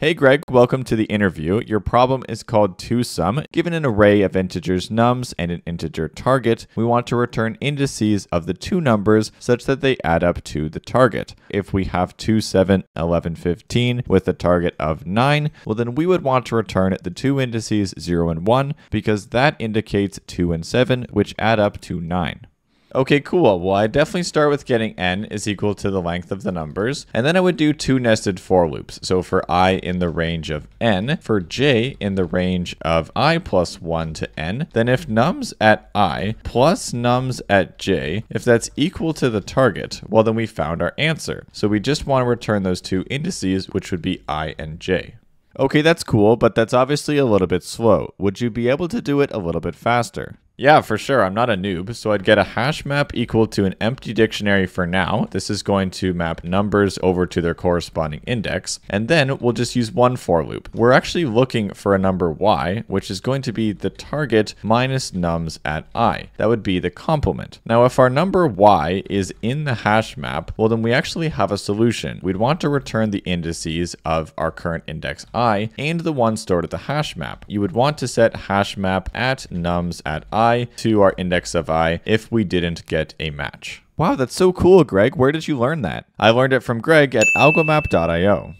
Hey Greg, welcome to the interview. Your problem is called Two Sum. Given an array of integers nums and an integer target, we want to return indices of the two numbers such that they add up to the target. If we have 2, 7, 11, 15 with a target of 9, well then we would want to return the two indices 0 and 1 because that indicates 2 and 7 which add up to 9. Okay, cool. Well, I definitely start with getting n is equal to the length of the numbers, and then I would do two nested for loops. So for i in the range of n, for j in the range of i plus 1 to n, then if nums at i plus nums at j, if that's equal to the target, well then we found our answer. So we just want to return those two indices, which would be i and j. Okay, that's cool, but that's obviously a little bit slow. Would you be able to do it a little bit faster? Yeah, for sure. I'm not a noob. So I'd get a hash map equal to an empty dictionary for now. This is going to map numbers over to their corresponding index. And then we'll just use one for loop. We're actually looking for a number y, which is going to be the target minus nums at i. That would be the complement. Now, if our number y is in the hash map, well, then we actually have a solution. We'd want to return the indices of our current index i and the one stored at the hash map. You would want to set hash map at nums at i i to our index of i if we didn't get a match. Wow, that's so cool, Greg. Where did you learn that? I learned it from Greg at algomap.io.